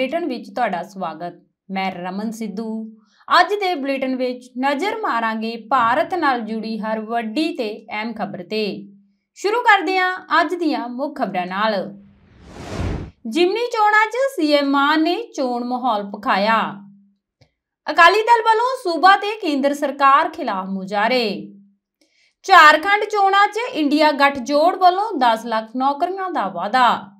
Bulletin ਵਿੱਚ ਤੁਹਾਡਾ ਸਵਾਗਤ। ਮੈਂ ਰਮਨ ਸਿੱਧੂ। ਅੱਜ ਦੇ ਬੁਲੇਟਿਨ ਵਿੱਚ ਨਜ਼ਰ ਮਾਰਾਂਗੇ ਭਾਰਤ ਨਾਲ ਜੁੜੀ ਹਰ ਵੱਡੀ ਤੇ ਅਹਿਮ ਖਬਰ ਤੇ। ਸ਼ੁਰੂ ਕਰਦੇ ਹਾਂ ਅੱਜ ਦੀਆਂ ਮੁੱਖ ਖਬਰਾਂ ਨਾਲ। ਜਿਮਨੀ ਚੋਣਾਂ 'ਚ ਸੀਐਮ ਮਾਨ ਨੇ ਚੋਣ ਮਾਹੌਲ ਪਖਾਇਆ। ਅਕਾਲੀ ਦਲ ਵੱਲੋਂ ਸੂਬਾ ਤੇ ਕੇਂਦਰ ਸਰਕਾਰ ਖਿਲਾਫ ਮੁਜ਼ਾਰੇ ਝਾਰਖੰਡ ਚੋਣਾਂ 'ਚ ਇੰਡੀਆ ਗੱਠਜੋੜ ਵੱਲੋਂ 10 ਲੱਖ ਨੌਕਰੀਆਂ ਦਾ ਵਾਅਦਾ।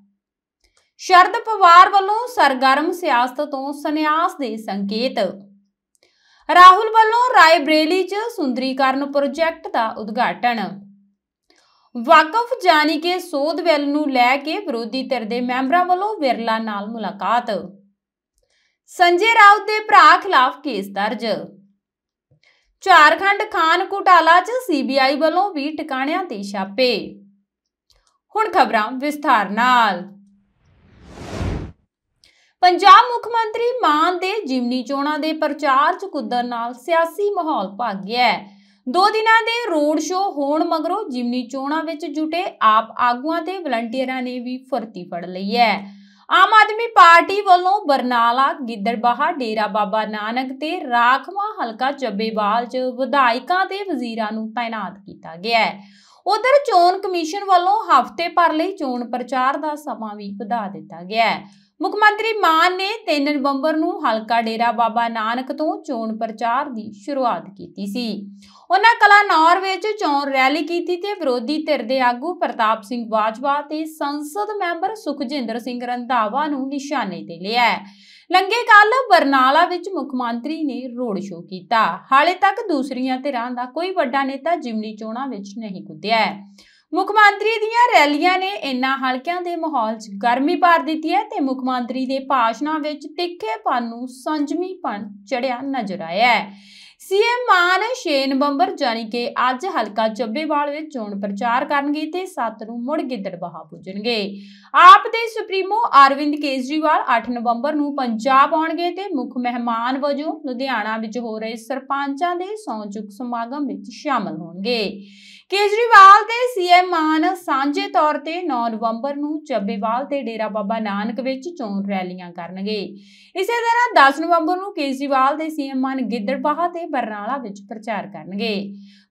ਸ਼ਰਦ ਪਵਾਰ ਵੱਲੋਂ ਸਰਗਰਮ ਸਿਆਸਤ ਤੋਂ ਸੰਨਿਆਸ ਦੇ ਸੰਕੇਤ। ਰਾਹੁਲ ਵੱਲੋਂ ਰਾਏ 'ਚ ਸੁੰਦਰੀਕਰਨ ਪ੍ਰੋਜੈਕਟ ਦਾ ਉਦਘਾਟਨ। ਵਾਕਫ ਜਾਨੀ ਕਿ ਸੋਧ ਬਿੱਲ ਨੂੰ ਲੈ ਕੇ ਵਿਰੋਧੀ ਧਿਰ ਦੇ ਮੈਂਬਰਾਂ ਵੱਲੋਂ ਵਿਰਲਾ ਨਾਲ ਮੁਲਾਕਾਤ। ਸੰਜੇ ਰਾਉਤ ਦੇ ਭਰਾ ਖਿਲਾਫ ਕੇਸ ਦਰਜ। ਝਾਰਖੰਡ ਖਾਨ ਘੁਟਾਲਾ 'ਚ ਸੀਬੀਆਈ ਵੱਲੋਂ ਵੀ ਟਿਕਾਣਿਆਂ ਤੇ ਛਾਪੇ। ਹੁਣ ਖਬਰਾਂ ਵਿਸਥਾਰ ਨਾਲ। ਪੰਜਾਬ ਮੁੱਖ ਮੰਤਰੀ ਮਾਨ ਦੇ ਜਿਮਨੀ ਚੋਣਾਂ ਦੇ ਪ੍ਰਚਾਰ 'ਚ ਕੁੱਦਣ ਨਾਲ ਸਿਆਸੀ ਮਾਹੌਲ ਭੱਗ ਗਿਆ ਹੈ। ਦੋ ਦਿਨਾਂ ਦੇ ਰੋਡ ਸ਼ੋਅ ਹੋਣ ਮਗਰੋਂ ਜਿਮਨੀ ਚੋਣਾਂ ਵਿੱਚ ਜੁਟੇ ਆਪ ਆਗੂਆਂ ਤੇ ਵਲੰਟੀਅਰਾਂ ਨੇ ਵੀ ਫੁਰਤੀ ਫੜ ਲਈ ਹੈ। ਆਮ ਆਦਮੀ ਪਾਰਟੀ ਵੱਲੋਂ ਬਰਨਾਲਾ, ਗਿੱਦੜਬਾਹਾ, ਡੇਰਾ ਬਾਬਾ ਨਾਨਕ ਤੇ ਰਾਖਵਾ ਹਲਕਾ ਚੱਬੇਵਾਲ 'ਚ ਵਿਧਾਇਕਾਂ ਤੇ ਵਜ਼ੀਰਾਂ ਨੂੰ ਤਾਇਨਾਤ ਕੀਤਾ ਗਿਆ ਹੈ। ਉਧਰ ਚੋਣ ਕਮਿਸ਼ਨ ਵੱਲੋਂ ਹਫ਼ਤੇ ਭਰ ਲਈ ਚੋਣ ਪ੍ਰਚਾਰ ਦਾ ਸਮਾਂ ਵੀ ਵਧਾ ਦਿੱਤਾ ਗਿਆ ਹੈ। ਮੁੱਖ ਮੰਤਰੀ ਮਾਨ ਨੇ 3 ਨਵੰਬਰ ਨੂੰ ਹਲਕਾ ਡੇਰਾ ਬਾਬਾ ਨਾਨਕ ਤੋਂ ਚੋਣ ਪ੍ਰਚਾਰ ਦੀ ਸ਼ੁਰੂਆਤ ਕੀਤੀ ਸੀ। ਉਹਨਾਂ ਕਲਾਨੌਰ ਵਿੱਚ ਚੋਣ ਰੈਲੀ ਕੀਤੀ ਤੇ ਵਿਰੋਧੀ ਧਿਰ ਦੇ ਆਗੂ ਪ੍ਰਤਾਪ ਸਿੰਘ ਬਾਜਵਾ ਤੇ ਸੰਸਦ ਮੈਂਬਰ ਸੁਖਜਿੰਦਰ ਸਿੰਘ ਰੰਧਾਵਾ ਨੂੰ ਨਿਸ਼ਾਨੇ ਤੇ ਲਿਆ ਲੰਗੇ ਕੱਲ ਬਰਨਾਲਾ ਵਿੱਚ ਮੁੱਖ ਮੰਤਰੀ ਨੇ ਰੋਡ ਸ਼ੋਅ ਕੀਤਾ। ਹਾਲੇ ਤੱਕ ਦੂਸਰੀਆਂ ਧਿਰਾਂ ਦਾ ਕੋਈ ਵੱਡਾ ਨੇਤਾ ਜਿਮਨੀ ਚੋਣਾਂ ਵਿੱਚ ਨਹੀਂ ਕੁੱਦਿਆ ਮੁੱਖ ਮੰਤਰੀ ਦੀਆਂ ਰੈਲੀਆਂ ਨੇ ਇਨ੍ਹਾਂ ਹਲਕਿਆਂ ਦੇ ਮਾਹੌਲ 'ਚ ਗਰਮੀ ਭਰ ਦਿੱਤੀ ਹੈ ਤੇ ਮੁੱਖ ਮੰਤਰੀ ਦੇ ਭਾਸ਼ਣਾਂ ਵਿੱਚ ਤਿੱਖੇਪਨ ਨੂੰ ਸੰਜਮੀਪਨ ਚੜਿਆ ਨਜ਼ਰ ਆਇਆ ਹੈ। ਸੀਐਮ ਮਾਨ 6 ਨਵੰਬਰ ਜਾਨੀ ਕਿ ਅੱਜ ਹਲਕਾ ਚੱਬੇਵਾਲ ਵਿੱਚ ਚੋਣ ਪ੍ਰਚਾਰ ਕਰਨਗੇ ਤੇ 7 ਨੂੰ ਮੁੜ ਗਿੱਦੜਬਾਹਾ ਪੁੱਜਣਗੇ। ਆਪ ਦੇ ਸੁਪਰੀਮੋ ਅਰਵਿੰਦ ਕੇਜਰੀਵਾਲ 8 ਨਵੰਬਰ ਨੂੰ ਪੰਜਾਬ ਆਉਣਗੇ ਤੇ ਮੁੱਖ ਮਹਿਮਾਨ ਵਜੋਂ ਲੁਧਿਆਣਾ ਵਿੱਚ ਹੋ ਰਹੇ ਸਰਪੰਚਾਂ ਦੇ ਸੌਂਚੁਕ ਸਮਾਗਮ ਵਿੱਚ ਸ਼ਾਮਲ ਹੋਣਗੇ। ਕੇਜਰੀਵਾਲ ਤੇ ਸੀਐਮ ਮਾਨ ਸਾਂਝੇ ਤੌਰ ਤੇ 9 ਨਵੰਬਰ ਨੂੰ ਚੱਬੇਵਾਲ ਤੇ ਡੇਰਾ ਬਾਬਾ ਨਾਨਕ ਵਿੱਚ ਚੋਣ ਰੈਲੀਆਂ ਕਰਨਗੇ। ਇਸੇ ਤਰ੍ਹਾਂ 10 ਨਵੰਬਰ ਨੂੰ ਕੇਜਰੀਵਾਲ ਤੇ ਸੀਐਮ ਮਾਨ ਗਿੱਦੜਬਾਹਾ ਤੇ ਬਰਨਾਲਾ ਵਿੱਚ ਪ੍ਰਚਾਰ ਕਰਨਗੇ।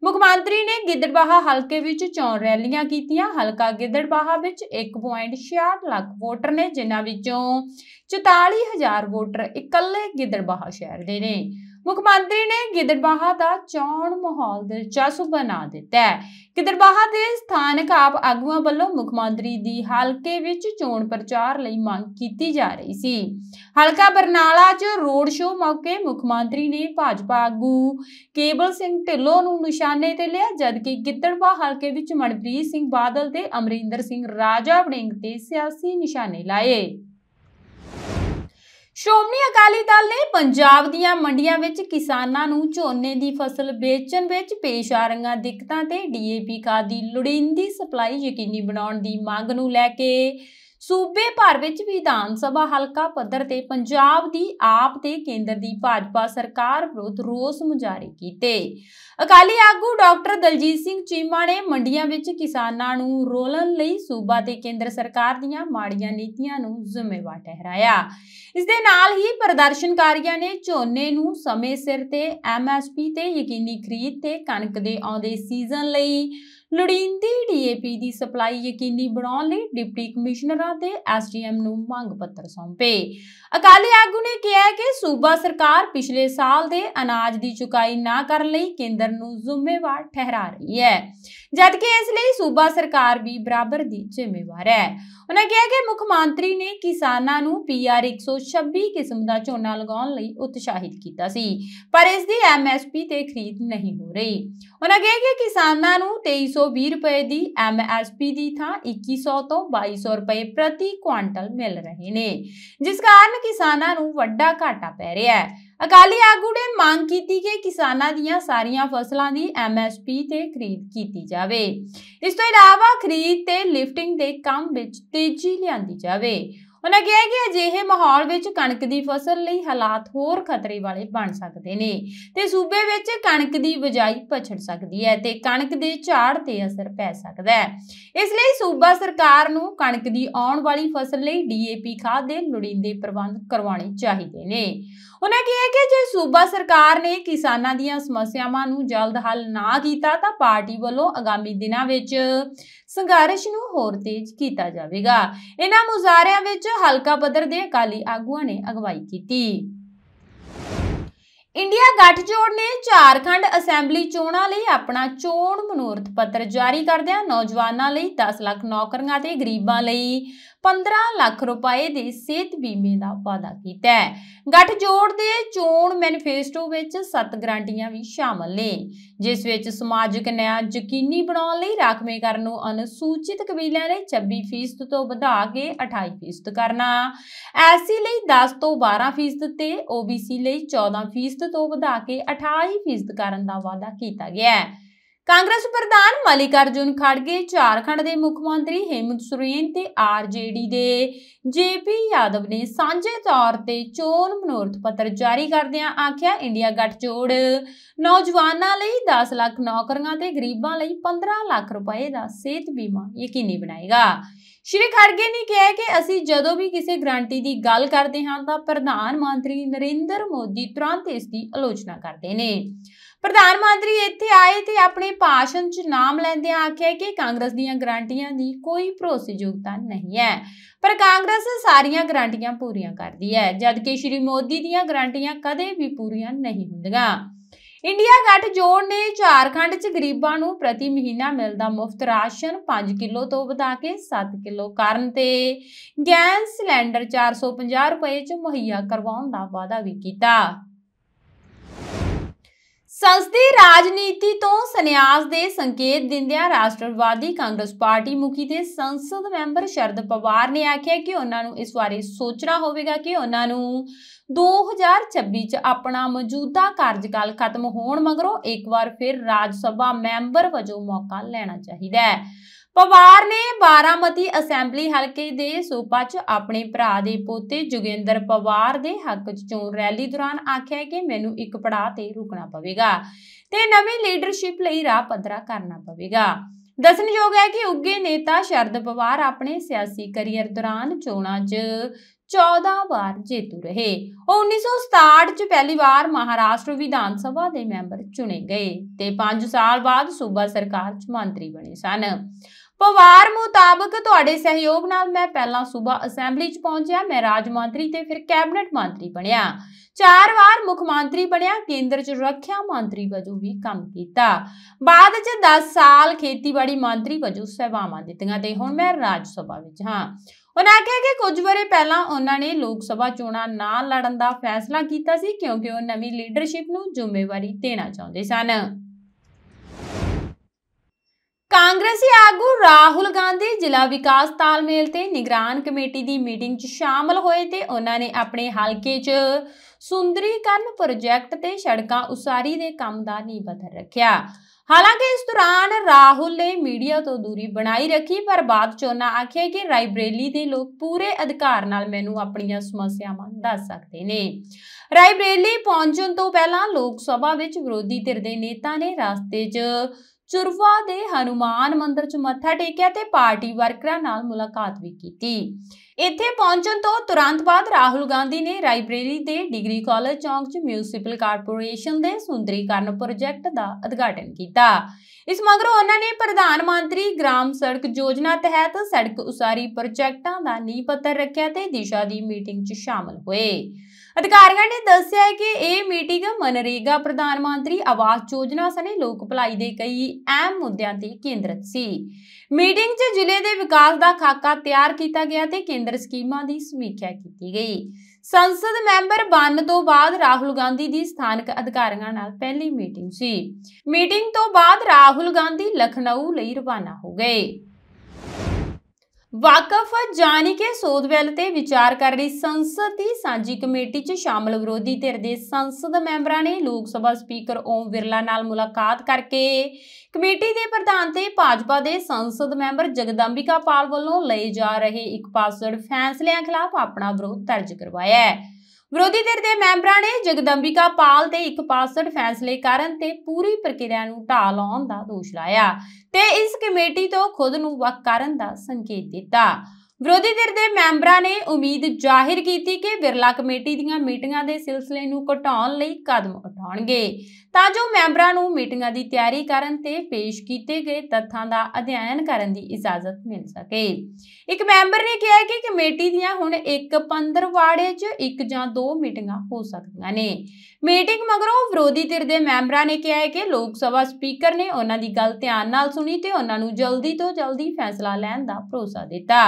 ਮੁੱਖ ਮੰਤਰੀ ਨੇ ਗਿੱਦੜਬਾਹਾ ਹਲਕੇ ਵਿੱਚ ਚੋਣ ਰੈਲੀਆਂ ਕੀਤੀਆਂ। ਹਲਕਾ ਗਿੱਦੜਬਾਹਾ ਵਿੱਚ 1.66 ਲੱਖ ਵੋਟਰ ਨੇ, ਜਿਨ੍ਹਾਂ ਵਿੱਚੋਂ 44000 ਵੋਟਰ ਇਕੱਲੇ ਗਿੱਦੜਬਾਹਾ ਸ਼ਹਿਰ ਦੇ ਨੇ। ਮੁੱਖ ਮੰਤਰੀ ਨੇ ਗਿੱਦੜਬਾਹਾ ਦਾ ਚੋਣ ਮਾਹੌਲ ਦਿਲਚਸਪ ਬਣਾ ਦਿੱਤਾ ਹੈ। ਗਿੱਦੜਬਾਹਾ ਦੇ ਸਥਾਨਕ ਆਪ ਆਗੂਆਂ ਵੱਲੋਂ ਮੁੱਖ ਮੰਤਰੀ ਦੀ ਹਲਕੇ ਵਿੱਚ ਚੋਣ ਪ੍ਰਚਾਰ ਲਈ ਮੰਗ ਕੀਤੀ ਜਾ ਰਹੀ ਸੀ। ਹਲਕਾ ਬਰਨਾਲਾ 'ਚ ਰੋਡ ਸ਼ੋਅ ਮੌਕੇ ਮੁੱਖ ਮੰਤਰੀ ਨੇ ਭਾਜਪਾ ਆਗੂ ਕੇਬਲ ਸਿੰਘ ਢਿੱਲੋਂ ਨੂੰ ਨਿਸ਼ਾਨੇ ਤੇ ਲਿਆ, ਜਦਕਿ ਗਿੱਦੜਬਾਹਾ ਹਲਕੇ ਵਿੱਚ ਮਨਪ੍ਰੀਤ ਸਿੰਘ ਬਾਦਲ ਤੇ ਅਮਰਿੰਦਰ ਸਿੰਘ ਰਾਜਾ ਵੜਿੰਗ ਤੇ ਸਿਆਸੀ ਨਿਸ਼ਾਨੇ ਲਾਏ। ਸ਼੍ਰੋਮਣੀ ਅਕਾਲੀ ਦਲ ਨੇ ਪੰਜਾਬ ਦੀਆਂ ਮੰਡੀਆਂ ਵਿੱਚ ਕਿਸਾਨਾਂ ਨੂੰ ਝੋਨੇ ਦੀ ਫਸਲ ਵੇਚਣ ਵਿੱਚ ਪੇਸ਼ ਆ ਰਹੀਆਂ ਦਿੱਕਤਾਂ ਤੇ ਡੀਏਪੀ ਖਾਦ ਦੀ ਲੋੜੀਂਦੀ ਸਪਲਾਈ ਯਕੀਨੀ ਬਣਾਉਣ ਦੀ ਮੰਗ ਨੂੰ ਲੈ ਕੇ ਸੂਬੇ ਭਰ ਵਿੱਚ ਵਿਧਾਨ ਸਭਾ ਹਲਕਾ ਪੱਧਰ ਤੇ ਪੰਜਾਬ ਦੀ ਆਪ ਤੇ ਕੇਂਦਰ ਦੀ ਭਾਜਪਾ ਸਰਕਾਰ ਵਿਰੁੱਧ ਰੋਸ ਮੁਜ਼ਾਹਰੇ ਕੀਤੇ। ਅਕਾਲੀ ਆਗੂ ਡਾਕਟਰ ਦਲਜੀਤ ਸਿੰਘ ਚੀਮਾ ਨੇ ਮੰਡੀਆਂ ਵਿੱਚ ਕਿਸਾਨਾਂ ਨੂੰ ਰੋਲਣ ਲਈ ਸੂਬਾ ਤੇ ਕੇਂਦਰ ਸਰਕਾਰ ਦੀਆਂ ਮਾੜੀਆਂ ਨੀਤੀਆਂ ਨੂੰ ਜ਼ਿੰਮੇਵਾਰ ਠਹਿਰਾਇਆ। ਇਸ ਦੇ ਨਾਲ ਹੀ ਪ੍ਰਦਰਸ਼ਨਕਾਰੀਆਂ ਨੇ ਝੋਨੇ ਨੂੰ ਸਮੇਂ ਸਿਰ ਤੇ ਐਮਐਸਪੀ ਤੇ ਯਕੀਨੀ ਖਰੀਦ ਤੇ ਕਣਕ ਦੇ ਆਉਂਦੇ ਸੀਜ਼ਨ ਲਈ ਲੋੜੀਂਦੀ ਡੀਏਪੀ ਦੀ ਸਪਲਾਈ ਯਕੀਨੀ ਬਣਾਉਣ ਲਈ ਡਿਪਟੀ ਕਮਿਸ਼ਨਰਾਂ ਤੇ ਐਸਡੀਐਮ ਨੂੰ ਮੰਗ ਪੱਤਰ ਸੌਂਪੇ। ਅਕਾਲੀ ਆਗੂ ਨੇ ਕਿਹਾ ਕਿ ਸੂਬਾ ਸਰਕਾਰ ਪਿਛਲੇ ਸਾਲ ਦੇ ਅਨਾਜ ਦੀ ਚੁਕਾਈ ਨਾ ਕਰਨ ਲਈ ਕੇਂਦਰ ਨੂੰ ਜ਼ਿੰਮੇਵਾਰ ਠਹਿਰਾ ਰਹੀ ਹੈ। ਜਦਕਿ ਇਸ ਲਈ ਸੂਬਾ ਸਰਕਾਰ ਵੀ ਬਰਾਬਰ ਦੀ ਜ਼ਿੰਮੇਵਾਰ ਹੈ। ਉਹਨਾਂ ਕਿਹਾ ਕਿ ਮੁੱਖ ਮੰਤਰੀ ਨੇ ਕਿਸਾਨਾਂ ਨੂੰ ਪੀਆਰ 126 ਕਿਸਮ ਦਾ ਝੋਨਾ ਲਗਾਉਣ ਲਈ ਉਤਸ਼ਾਹਿਤ ਕੀਤਾ ਸੀ, ਪਰ ਇਸ ਦੀ ਐਮਐਸਪੀ ਤੇ ਖਰੀਦ ਨਹੀਂ ਹੋ ਰਹੀ। ਉਹਨਾਂ ਕਿਹਾ ਕਿ ਕਿਸਾਨਾਂ ਨੂੰ 2320 ਰੁਪਏ ਦੀ ਐਮਐਸਪੀ ਦੀ ਥਾਂ 2100 ਤੋਂ 2200 ਰੁਪਏ ਪ੍ਰਤੀ ਕੁਆਂਟਲ ਮਿਲ ਰਹੇ ਨੇ, ਜਿਸ ਕਾਰਨ ਕਿਸਾਨਾਂ ਨੂੰ ਵੱਡਾ ਘਾਟਾ ਪੈ ਰਿਹਾ ਹੈ। ਅਕਾਲੀ ਆਗੂ ਨੇ ਮੰਗ ਕੀਤੀ ਕਿ ਕਿਸਾਨਾਂ ਦੀਆਂ ਸਾਰੀਆਂ ਫਸਲਾਂ ਦੀ ਐਮਐਸਪੀ ਤੇ ਖਰੀਦ ਕੀਤੀ ਜਾਵੇ। ਇਸ ਤੋਂ ਇਲਾਵਾ ਖਰੀਦ ਤੇ ਲਿਫਟਿੰਗ ਦੇ ਕੰਮ ਵਿੱਚ ਤੇਜ਼ੀ ਲਿਆਂਦੀ ਜਾਵੇ। ਉਹਨਾਂ ਕਿਹਾ ਕਿ ਅਜਿਹੇ ਮਾਹੌਲ ਵਿੱਚ ਕਣਕ ਦੀ ਫਸਲ ਲਈ ਹਾਲਾਤ ਹੋਰ ਖਤਰੇ ਵਾਲੇ ਬਣ ਸਕਦੇ ਨੇ ਤੇ ਸੂਬੇ ਵਿੱਚ ਕਣਕ ਦੀ ਬਜਾਈ ਪਛੜ ਸਕਦੀ ਹੈ ਤੇ ਕਣਕ ਦੇ ਝਾੜ ਤੇ ਅਸਰ ਪੈ ਸਕਦਾ ਹੈ। ਇਸ ਲਈ ਸੂਬਾ ਸਰਕਾਰ ਨੂੰ ਕਣਕ ਦੀ ਆਉਣ ਵਾਲੀ ਫਸਲ ਲਈ ਡੀਏਪੀ ਖਾਦ ਦੇ ਲੋੜੀਂਦੇ ਪ੍ਰਬੰਧ ਕਰਵਾਉਣੇ ਚਾਹੀਦੇ ਨੇ। ਉਹਨਾਂ ਕਿਹਾ ਕਿ ਜੇ ਸੂਬਾ ਸਰਕਾਰ ਨੇ ਕਿਸਾਨਾਂ ਦੀਆਂ ਸਮੱਸਿਆਵਾਂ ਨੂੰ ਜਲਦ ਹੱਲ ਨਾ ਕੀਤਾ, ਤਾਂ ਪਾਰਟੀ ਵੱਲੋਂ ਆਗਾਮੀ ਦਿਨਾਂ ਵਿੱਚ ਸੰਘਰਸ਼ ਨੂੰ ਹੋਰ ਤੇਜ਼ ਕੀਤਾ ਜਾਵੇਗਾ। ਇਹਨਾਂ ਮੁਜ਼ਾਹਰਿਆਂ ਵਿੱਚ ਹਲਕਾ ਪੱਧਰ ਦੇ ਅਕਾਲੀ ਆਗੂਆਂ ਨੇ ਅਗਵਾਈ ਕੀਤੀ। ਇੰਡੀਆ ਗੱਠਜੋੜ ਨੇ ਝਾਰਖੰਡ ਅਸੈਂਬਲੀ ਚੋਣਾਂ ਲਈ ਆਪਣਾ ਚੋਣ ਮਨੋਰਥ ਪੱਤਰ ਜਾਰੀ ਕਰਦਿਆਂ ਨੌਜਵਾਨਾਂ ਲਈ 10 ਲੱਖ ਨੌਕਰੀਆਂ ਤੇ ਗਰੀਬਾਂ ਲਈ 15 ਲੱਖ ਰੁਪਏ ਦੇ ਸਿਹਤ ਬੀਮੇ ਦਾ ਵਾਅਦਾ ਕੀਤਾ ਹੈ। ਗੱਠਜੋੜ ਦੇ ਚੋਣ ਮੈਨੀਫੈਸਟੋ ਵਿੱਚ 7 ਗਰੰਟੀਆਂ ਵੀ ਸ਼ਾਮਲ ਨੇ, ਜਿਸ ਵਿੱਚ ਸਮਾਜਿਕ ਨਿਆਂ ਯਕੀਨੀ ਬਣਾਉਣ ਲਈ ਰਾਖਵੇਂਕਰਨ ਨੂੰ ਅਨੁਸੂਚਿਤ ਕਬੀਲਿਆਂ ਲਈ 26% ਤੋਂ ਵਧਾ ਕੇ 28% ਕਰਨਾ। ਐਸਸੀ ਲਈ 10 ਤੋਂ 12% ਤੇ ਓਬੀਸੀ ਲਈ 14% ਤੋਂ ਵਧਾ ਕੇ 28% ਕਰਨ ਦਾ ਵਾਅਦਾ ਕੀਤਾ ਗਿਆ ਹੈ। ਕਾਂਗਰਸ ਪ੍ਰਧਾਨ ਮਲਿਕਾਰਜੁਨ ਖੜਗੇ, ਝਾਰਖੰਡ ਦੇ ਮੁੱਖ ਮੰਤਰੀ ਹੇਮੰਤ ਸੋਰੇਨ ਤੇ ਆਰਜੇਡੀ ਦੇ ਜੇਪੀ ਯਾਦਵ ਨੇ ਸਾਂਝੇ ਤੌਰ ਤੇ ਚੋਣ ਮਨੋਰਥ ਪੱਤਰ ਜਾਰੀ ਕਰਦਿਆਂ ਆਖਿਆ, ਇੰਡੀਆ ਗੱਠਜੋੜ ਨੌਜਵਾਨਾਂ ਲਈ 10 ਲੱਖ ਨੌਕਰੀਆਂ ਤੇ ਗਰੀਬਾਂ ਲਈ 15 ਲੱਖ ਰੁਪਏ ਦਾ ਸਿਹਤ ਬੀਮਾ ਯਕੀਨੀ ਬਣਾਏਗਾ। ਸ਼੍ਰੀ ਖੜਗੇ ਨੇ ਕਿਹਾ ਕਿ ਅਸੀਂ ਜਦੋਂ ਵੀ ਕਿਸੇ ਗਰੰਟੀ ਦੀ ਗੱਲ ਕਰਦੇ ਹਾਂ ਤਾਂ ਪ੍ਰਧਾਨ ਮੰਤਰੀ ਨਰਿੰਦਰ ਮੋਦੀ ਤੁਰੰਤ ਇਸ ਦੀ ਆਲੋਚਨਾ ਕਰਦੇ ਨੇ। ਪ੍ਰਧਾਨ ਮੰਤਰੀ ਇੱਥੇ ਆਏ ਤੇ ਆਪਣੇ ਭਾਸ਼ਣ 'ਚ ਨਾਮ ਲੈਂਦਿਆਂ ਆਖਿਆ ਕਿ ਕਾਂਗਰਸ ਦੀਆਂ ਗਰੰਟੀਆਂ ਦੀ ਕੋਈ ਭਰੋਸੇਯੋਗਤਾ ਨਹੀਂ ਹੈ, ਪਰ ਕਾਂਗਰਸ ਸਾਰੀਆਂ ਗਰੰਟੀਆਂ ਪੂਰੀਆਂ ਕਰਦੀ ਹੈ, ਜਦਕਿ ਸ਼੍ਰੀ ਮੋਦੀ ਦੀਆਂ ਗਰੰਟੀਆਂ ਕਦੇ ਵੀ ਪੂਰੀਆਂ ਨਹੀਂ ਹੁੰਦੀਆਂ। ਇੰਡੀਆ ਗੱਠਜੋੜ ਨੇ ਝਾਰਖੰਡ 'ਚ ਗਰੀਬਾਂ ਨੂੰ ਪ੍ਰਤੀ ਮਹੀਨਾ ਮਿਲਦਾ ਮੁਫਤ ਰਾਸ਼ਨ 5 ਕਿਲੋ ਤੋਂ ਵਧਾ ਕੇ 7 ਕਿਲੋ ਕਰਨ ਤੇ। ਗੈਸ ਸਿਲੰਡਰ 450 ਰੁਪਏ 'ਚ ਮੁਹੱਈਆ ਕਰਵਾਉਣ ਦਾ ਵਾਅਦਾ ਵੀ ਕੀਤਾ। ਸੰਸਦੀ ਰਾਜਨੀਤੀ ਤੋਂ ਸੰਨਿਆਸ ਦੇ ਸੰਕੇਤ ਦਿੰਦਿਆਂ ਰਾਸ਼ਟਰਵਾਦੀ ਕਾਂਗਰਸ ਪਾਰਟੀ ਮੁਖੀ ਦੇ ਸੰਸਦ ਮੈਂਬਰ ਸ਼ਰਦ ਪਵਾਰ ਨੇ ਆਖਿਆ ਕਿ ਉਹਨਾਂ ਨੂੰ ਇਸ ਬਾਰੇ ਸੋਚਣਾ ਹੋਵੇਗਾ ਕਿ ਉਹਨਾਂ ਨੂੰ 2026 ਚ ਆਪਣਾ ਮੌਜੂਦਾ ਕਾਰਜਕਾਲ ਖਤਮ ਹੋਣ ਮਗਰੋਂ ਇੱਕ ਵਾਰ ਫਿਰ ਰਾਜ ਸਭਾ ਮੈਂਬਰ ਵਜੋਂ ਮੌਕਾ ਲੈਣਾ ਚਾਹੀਦਾ ਹੈ। ਪਵਾਰ ਨੇ ਬਾਰਾਮਤੀ ਅਸੈਂਬਲੀ ਹਲਕੇ ਦੇ ਸੂਪਾ 'ਚ ਆਪਣੇ ਭਰਾ ਦੇ ਪੋਤੇ ਜੁਗੇਂਦਰ ਪਵਾਰ ਦੇ ਹੱਕ 'ਚ ਚੋਣ ਰੈਲੀ ਦੌਰਾਨ ਆਖਿਆ ਕਿ ਮੈਨੂੰ ਇੱਕ ਪੜਾਅ ਤੇ ਰੁਕਣਾ ਪਵੇਗਾ ਤੇ ਨਵੀਂ ਲੀਡਰਸ਼ਿਪ ਲਈ ਰਾਹ ਪੱਧਰਾ ਕਰਨਾ ਪਵੇਗਾ। ਦੱਸਣਯੋਗ ਹੈ ਕਿ ਉੱਗੇ ਨੇਤਾ ਸ਼ਰਦ ਪਵਾਰ ਆਪਣੇ ਸਿਆਸੀ ਕੈਰੀਅਰ ਦੌਰਾਨ ਚੋਣਾਂ 'ਚ 14 ਵਾਰ ਜੇਤੂ ਰਹੇ। ਉਹ 1967 ਚ ਪਹਿਲੀ ਵਾਰ ਮਹਾਰਾਸ਼ਟਰ ਵਿਧਾਨ ਸਭਾ ਦੇ ਮੈਂਬਰ ਚੁਣੇ ਗਏ ਤੇ 5 ਸਾਲ ਬਾਅਦ ਸੂਬਾ ਸਰਕਾਰ ਚ ਮੰਤਰੀ ਬਣੇ ਸਨ। ਪਵਾਰ ਮੁਤਾਬਕ ਤੁਹਾਡੇ ਸਹਿਯੋਗ ਨਾਲ ਮੈਂ ਪਹਿਲਾਂ ਸੂਬਾ ਅਸੈਂਬਲੀ ਚ ਪਹੁੰਚਿਆ, ਮੈਂ ਰਾਜ ਮੰਤਰੀ ਤੇ ਫਿਰ ਕੈਬਨਿਟ ਮੰਤਰੀ ਬਣਿਆ। ਚਾਰ ਵਾਰ ਮੁੱਖ ਮੰਤਰੀ ਬਣਿਆ, ਕੇਂਦਰ ਚ ਰੱਖਿਆ ਮੰਤਰੀ ਵਜੋਂ ਵੀ ਕੰਮ ਕੀਤਾ। ਬਾਅਦ ਚ 10 ਸਾਲ ਖੇਤੀਬਾੜੀ ਮੰਤਰੀ ਵਜੋਂ ਸੇਵਾਵਾਂ ਦਿੱਤੀਆਂ ਤੇ ਹੁਣ ਮੈਂ ਰਾਜ ਸਭਾ ਵਿੱਚ ਹਾਂ। ਉਹਨਾਂ ਕਿਹਾ ਕਿ ਕੁਝ ਵਰੇ ਪਹਿਲਾਂ ਉਹਨਾਂ ਨੇ ਲੋਕ ਸਭਾ ਚੋਣਾਂ ਨਾ ਲੜਨ ਦਾ ਫੈਸਲਾ ਕੀਤਾ ਸੀ ਕਿਉਂਕਿ ਉਹ ਨਵੀਂ ਲੀਡਰਸ਼ਿਪ ਨੂੰ ਜ਼ਿੰਮੇਵਾਰੀ ਦੇਣਾ ਚਾਹੁੰਦੇ ਸਨ। ਕਾਂਗਰਸੀ ਆਗੂ ਰਾਹੁਲ ਗਾਂਧੀ ਜ਼ਿਲ੍ਹਾ ਵਿਕਾਸ ਤਾਲਮੇਲ ਤੇ ਨਿਗਰਾਨ ਕਮੇਟੀ ਦੀ ਮੀਟਿੰਗ 'ਚ ਸ਼ਾਮਲ ਹੋਏ ਤੇ ਉਹਨਾਂ ਨੇ ਆਪਣੇ ਹਲਕੇ 'ਚ ਸੁੰਦਰੀਕਰਨ ਪ੍ਰੋਜੈਕਟ ਤੇ ਸੜਕਾਂ ਉਸਾਰੀ ਦੇ ਕੰਮ ਦਾ ਨੀਂਹ ਪੱਥਰ ਰੱਖਿਆ। ਹਾਲਾਂਕਿ ਇਸ ਦੌਰਾਨ ਰਾਹੁਲ ਨੇ ਮੀਡੀਆ ਤੋਂ ਦੂਰੀ ਬਣਾਈ ਰੱਖੀ, ਪਰ ਬਾਅਦ ਚ ਉਹਨਾਂ ਆਖਿਆ ਕਿ ਰਾਇਬਰੇਲੀ ਦੇ ਲੋਕ ਪੂਰੇ ਅਧਿਕਾਰ ਨਾਲ ਮੈਨੂੰ ਆਪਣੀਆਂ ਸਮੱਸਿਆਵਾਂ ਦੱਸ ਸਕਦੇ ਨੇ। ਰਾਇਬ੍ਰੇਲੀ ਪਹੁੰਚਣ ਤੋਂ ਪਹਿਲਾਂ ਲੋਕ ਸਭਾ ਵਿੱਚ ਵਿਰੋਧੀ ਧਿਰ ਦੇ ਨੇਤਾ ਨੇ ਰਸਤੇ 'ਚ ਚੁਰਵਾ ਦੇ ਹਨੂਮਾਨ ਮੰਦਿਰ 'ਚ ਮੱਥਾ ਟੇਕਿਆ ਤੇ ਪਾਰਟੀ ਵਰਕਰਾਂ ਨਾਲ ਮੁਲਾਕਾਤ ਵੀ ਕੀਤੀ। ਇੱਥੇ ਪਹੁੰਚਣ ਤੋਂ ਤੁਰੰਤ ਬਾਅਦ ਰਾਹੁਲ ਗਾਂਧੀ ਨੇ ਰਾਇਬ੍ਰੇਰੀ ਦੇ ਡਿਗਰੀ ਕਾਲਜ ਚੌਂਕ 'ਚ ਮਿਊਨਿਸਪਲ ਕਾਰਪੋਰੇਸ਼ਨ ਦੇ ਸੁੰਦਰੀਕਰਨ ਪ੍ਰੋਜੈਕਟ ਦਾ ਉਦਘਾਟਨ ਕੀਤਾ। ਇਸ ਮਗਰੋਂ ਉਹਨਾਂ ਨੇ ਪ੍ਰਧਾਨ ਮੰਤਰੀ ਗ੍ਰਾਮ ਸੜਕ ਯੋਜਨਾ ਤਹਿਤ ਸੜਕ ਉਸਾਰੀ ਪ੍ਰੋਜੈਕਟਾਂ ਦਾ ਨੀਂਹ ਪੱਥਰ ਰੱਖਿਆ ਤੇ ਦਿਸ਼ਾ ਦੀ ਮੀਟਿੰਗ 'ਚ ਸ਼ਾਮਲ ਹੋਏ। ਅਧਿਕਾਰੀਆਂ ਨੇ ਦੱਸਿਆ ਹੈ ਕਿ ਇਹ ਮੀਟਿੰਗ ਮਨਰੇਗਾ ਪ੍ਰਧਾਨ ਮੰਤਰੀ ਆਵਾਸ ਯੋਜਨਾ ਸਣੇ ਲੋਕ ਭਲਾਈ ਦੇ ਕਈ ਅਹਿਮ ਮੁੱਦਿਆਂ ਤੇ ਕੇਂਦਰਿਤ ਸੀ। ਮੀਟਿੰਗ 'ਚ ਜ਼ਿਲ੍ਹੇ ਦੇ ਵਿਕਾਸ ਦਾ ਖਾਕਾ ਤਿਆਰ ਕੀਤਾ ਗਿਆ ਤੇ ਕੇਂਦਰ ਸਕੀਮਾਂ ਦੀ ਸਮੀਖਿਆ ਕੀਤੀ ਗਈ। ਸੰਸਦ ਮੈਂਬਰ ਬਣਨ ਤੋਂ ਬਾਅਦ ਰਾਹੁਲ ਗਾਂਧੀ ਦੀ ਸਥਾਨਕ ਅਧਿਕਾਰੀਆਂ ਨਾਲ ਪਹਿਲੀ ਮੀਟਿੰਗ ਸੀ। ਮੀਟਿੰਗ ਤੋਂ ਬਾਅਦ ਰਾਹੁਲ ਗਾਂਧੀ ਲਖਨਊ ਲਈ ਰਵਾਨਾ ਹੋ ਗਏ। ਵਾਕਫ ਜਾਣੀ ਕਿ ਸੋਧ ਬਿੱਲ ਤੇ ਵਿਚਾਰ ਕਰ ਰਹੀ ਸੰਸਦ ਦੀ ਸਾਂਝੀ ਕਮੇਟੀ 'ਚ ਸ਼ਾਮਲ ਵਿਰੋਧੀ ਧਿਰ ਦੇ ਸੰਸਦ ਮੈਂਬਰਾਂ ਨੇ ਲੋਕ ਸਭਾ ਸਪੀਕਰ ਓਮ ਬਿਰਲਾ ਨਾਲ ਮੁਲਾਕਾਤ ਕਰਕੇ ਕਮੇਟੀ ਦੇ ਪ੍ਰਧਾਨ ਤੇ ਭਾਜਪਾ ਦੇ ਸੰਸਦ ਮੈਂਬਰ ਜਗਦੰਬਿਕਾ ਪਾਲ ਵੱਲੋਂ ਲਏ ਜਾ ਰਹੇ ਇੱਕ ਪਾਸੜ ਫੈਸਲਿਆਂ ਖਿਲਾਫ ਆਪਣਾ ਵਿਰੋਧ ਦਰਜ ਕਰਵਾਇਆ ਹੈ। ਵਿਰੋਧੀ ਧਿਰ ਦੇ ਮੈਂਬਰਾਂ ਨੇ ਜਗਦੰਬਿਕਾ ਪਾਲ ਤੇ ਇੱਕ ਪਾਸੜ ਫੈਸਲੇ ਕਰਨ ਤੇ ਪੂਰੀ ਪ੍ਰਕਿਰਿਆ ਨੂੰ ਢਾਹ ਲਾਉਣ ਦਾ ਦੋਸ਼ ਲਾਇਆ। ਤੇ ਇਸ ਕਮੇਟੀ ਤੋਂ ਖੁਦ ਨੂੰ ਵੱਖ ਕਰਨ ਦਾ ਸੰਕੇਤ ਦਿੱਤਾ। ਵਿਰੋਧੀ ਧਿਰ ਦੇ ਮੈਂਬਰਾਂ ਨੇ ਉਮੀਦ ਜ਼ਾਹਿਰ ਕੀਤੀ ਕਿ ਬਿਰਲਾ ਕਮੇਟੀ ਦੀਆਂ ਮੀਟਿੰਗਾਂ ਦੇ ਸਿਲਸਿਲੇ ਨੂੰ ਘਟਾਉਣ ਲਈ ਕਦਮ ਉਠਾਉਣਗੇ। ਤਾਂ ਜੋ ਮੈਂਬਰਾਂ ਨੂੰ ਮੀਟਿੰਗਾਂ ਦੀ ਤਿਆਰੀ ਕਰਨ ਤੇ ਪੇਸ਼ ਕੀਤੇ ਗਏ ਤੱਥਾਂ ਦਾ ਅਧਿਐਨ ਕਰਨ ਦੀ ਇਜਾਜ਼ਤ ਮਿਲ ਸਕੇ। ਇੱਕ ਮੈਂਬਰ ਨੇ ਕਿਹਾ ਕਿ ਕਮੇਟੀ ਦੀਆਂ ਹੁਣ ਇੱਕ ਪੰਦਰਵਾੜੇ 'ਚ ਇੱਕ ਜਾਂ ਦੋ ਮੀਟਿੰਗਾਂ ਹੋ ਸਕਦੀਆਂ ਨੇ। ਮੀਟਿੰਗ ਮਗਰੋਂ ਵਿਰੋਧੀ ਧਿਰ ਦੇ ਮੈਂਬਰਾਂ ਨੇ ਕਿਹਾ ਕਿ ਲੋਕ ਸਭਾ ਸਪੀਕਰ ਨੇ ਉਹਨਾਂ ਦੀ ਗੱਲ ਧਿਆਨ ਨਾਲ ਸੁਣੀ ਤੇ ਉਹਨਾਂ ਨੂੰ ਜਲਦੀ ਤੋਂ ਜਲਦੀ ਫੈਸਲਾ ਲੈਣ ਦਾ ਭਰੋਸਾ ਦਿੱਤਾ।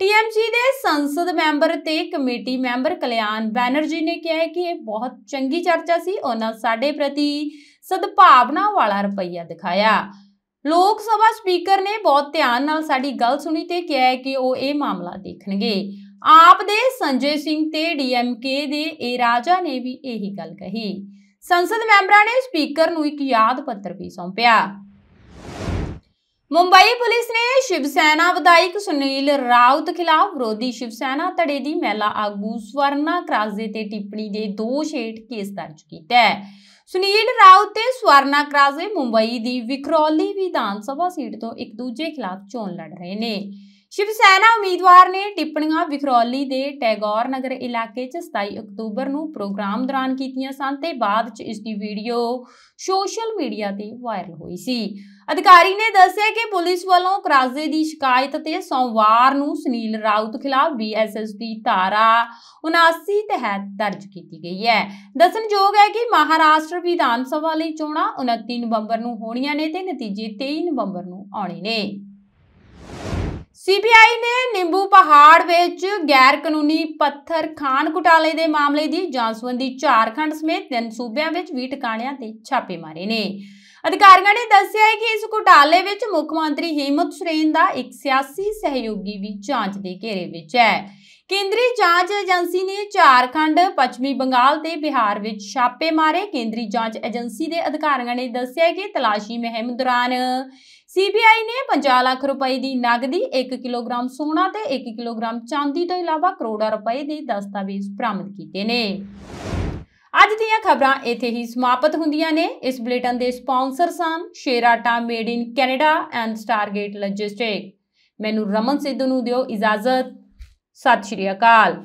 ਟੀਐਮਸੀ ਦੇ ਸੰਸਦ ਮੈਂਬਰ ਤੇ ਕਮੇਟੀ ਮੈਂਬਰ ਕਲਿਆਣ ਬੈਨਰਜੀ ਨੇ ਕਿਹਾ ਕਿ ਇਹ ਬਹੁਤ ਚੰਗੀ ਚਰਚਾ ਸੀ। ਉਹਨਾਂ ਸਾਡੇ ਪ੍ਰਤੀ ਸਦਭਾਵਨਾ ਵਾਲਾ ਰਵੱਈਆ ਦਿਖਾਇਆ। ਲੋਕ ਸਭਾ ਸਪੀਕਰ ਨੇ ਬਹੁਤ ਧਿਆਨ ਨਾਲ ਸਾਡੀ ਗੱਲ ਸੁਣੀ ਤੇ ਕਿਹਾ ਕਿ ਉਹ ਇਹ ਮਾਮਲਾ ਦੇਖਣਗੇ। ਆਪ ਦੇ ਸੰਜੇ ਸਿੰਘ ਤੇ ਡੀਐਮਕੇ ਦੇ ਏ ਰਾਜਾ ਨੇ ਵੀ ਇਹੀ ਗੱਲ ਕਹੀ। ਸੰਸਦ ਮੈਂਬਰਾਂ ਨੇ ਸਪੀਕਰ ਨੂੰ ਇੱਕ ਯਾਦ ਪੱਤਰ ਵੀ ਸੌਂਪਿਆ। ਮੁੰਬਈ ਪੁਲਿਸ ਨੇ ਸ਼ਿਵ ਸੈਨਾ ਵਿਧਾਇਕ ਸੁਨੀਲ ਰਾਉਤ ਖਿਲਾਫ ਵਿਰੋਧੀ ਸ਼ਿਵ ਸੈਨਾ ਧੜੇ ਦੀ ਮਹਿਲਾ ਆਗੂ ਸਵਰਨਾ ਕਰਾਜ਼ੇ ਤੇ ਟਿੱਪਣੀ ਦੇ ਦੋਸ਼ ਹੇਠ ਕੇਸ ਦਰਜ ਕੀਤਾ ਹੈ। ਸੁਨੀਲ ਰਾਉਤ ਤੇ ਸਵਰਨਾ ਕਰਾਜ਼ੇ ਮੁੰਬਈ ਦੀ ਵਿਖਰੌਲੀ ਵਿਧਾਨ ਸਭਾ ਸੀਟ ਤੋਂ ਇੱਕ ਦੂਜੇ ਖਿਲਾਫ ਚੋਣ ਲੜ ਰਹੇ ਨੇ। ਸ਼ਿਵ ਸੈਨਾ ਉਮੀਦਵਾਰ ਨੇ ਟਿੱਪਣੀਆਂ ਵਿਖਰੌਲੀ ਦੇ ਟੈਗੋਰ ਨਗਰ ਇਲਾਕੇ 'ਚ 27 ਅਕਤੂਬਰ ਨੂੰ ਪ੍ਰੋਗਰਾਮ ਦੌਰਾਨ ਕੀਤੀਆਂ ਸਨ ਤੇ ਬਾਅਦ 'ਚ ਇਸ ਦੀ ਵੀਡੀਓ ਸੋਸ਼ਲ ਮੀਡੀਆ ਤੇ ਵਾਇਰਲ ਹੋਈ ਸੀ। ਅਧਿਕਾਰੀ ਨੇ ਦੱਸਿਆ ਕਿ ਪੁਲਿਸ ਵੱਲੋਂ ਕਰਾਜ਼ੇ ਦੀ ਸ਼ਿਕਾਇਤ ਤੇ ਸੋਮਵਾਰ ਨੂੰ ਸੁਨੀਲ ਰਾਉਤ ਖਿਲਾਫ ਬੀਐਸਐਸ ਦੀ ਧਾਰਾ 79 ਤਹਿਤ ਦਰਜ ਕੀਤੀ ਗਈ ਹੈ। ਦੱਸਣਯੋਗ ਹੈ ਕਿ ਮਹਾਰਾਸ਼ਟਰ ਵਿਧਾਨ ਸਭਾ ਲਈ ਚੋਣਾਂ 29 ਨਵੰਬਰ ਨੂੰ ਹੋਣੀਆਂ ਨੇ ਤੇ ਨਤੀਜੇ 23 ਨਵੰਬਰ ਨੂੰ ਆਉਣੇ ਨੇ। ਸੀਬੀਆਈ ਨੇ ਨਿੰਬੂ ਪਹਾੜ ਵਿੱਚ ਗੈਰ ਕਾਨੂੰਨੀ ਪੱਥਰ ਖਾਨ ਘੁਟਾਲੇ ਦੇ ਮਾਮਲੇ ਦੀ ਜਾਂਚ ਸੰਬੰਧੀ ਝਾਰਖੰਡ ਸਮੇਤ ਤਿੰਨ ਸੂਬਿਆਂ ਵਿੱਚ ਵੀ ਟਿਕਾਣਿਆਂ ਤੇ ਛਾਪੇ ਮਾਰੇ ਨੇ। ਅਧਿਕਾਰੀਆਂ ਨੇ ਦੱਸਿਆ ਹੈ ਕਿ ਇਸ ਘੁਟਾਲੇ ਵਿੱਚ ਮੁੱਖ ਮੰਤਰੀ ਹਿੰਮਤ ਸੋਰੇਨ ਦਾ ਇੱਕ ਸਿਆਸੀ ਸਹਿਯੋਗੀ ਵੀ ਜਾਂਚ ਦੇ ਘੇਰੇ ਵਿੱਚ ਹੈ। ਕੇਂਦਰੀ ਜਾਂਚ ਏਜੰਸੀ ਨੇ ਝਾਰਖੰਡ, ਪੱਛਮੀ ਬੰਗਾਲ ਤੇ ਬਿਹਾਰ ਵਿੱਚ ਛਾਪੇ ਮਾਰੇ। ਕੇਂਦਰੀ ਜਾਂਚ ਏਜੰਸੀ ਦੇ ਅਧਿਕਾਰੀਆਂ ਨੇ ਦੱਸਿਆ ਕਿ ਤਲਾਸ਼ੀ ਮੁਹਿੰਮ ਦੌਰਾਨ ਸੀਬੀਆਈ ਨੇ 50 ਲੱਖ ਰੁਪਏ ਦੀ ਨਗਦੀ 1 ਕਿਲੋਗ੍ਰਾਮ ਸੋਨਾ ਤੇ 1 ਕਿਲੋਗ੍ਰਾਮ ਚਾਂਦੀ ਤੋਂ ਇਲਾਵਾ ਕਰੋੜਾਂ ਰੁਪਏ ਦੇ ਦਸਤਾਵੇਜ਼ ਬਰਾਮਦ ਕੀਤੇ ਨੇ। ਅੱਜ ਦੀਆਂ ਖਬਰਾਂ ਇੱਥੇ ਹੀ ਸਮਾਪਤ ਹੁੰਦੀਆਂ ਨੇ। ਇਸ ਬੁਲੇਟਨ ਦੇ sponsor son Sherata made in Canada and Stargate logistic. ਮੈਨੂੰ ਰਮਨ ਸਿੱਧੂ ਨੂੰ ਦਿਓ ਇਜਾਜ਼ਤ। ਸਤਿ ਸ਼੍ਰੀ ਅਕਾਲ।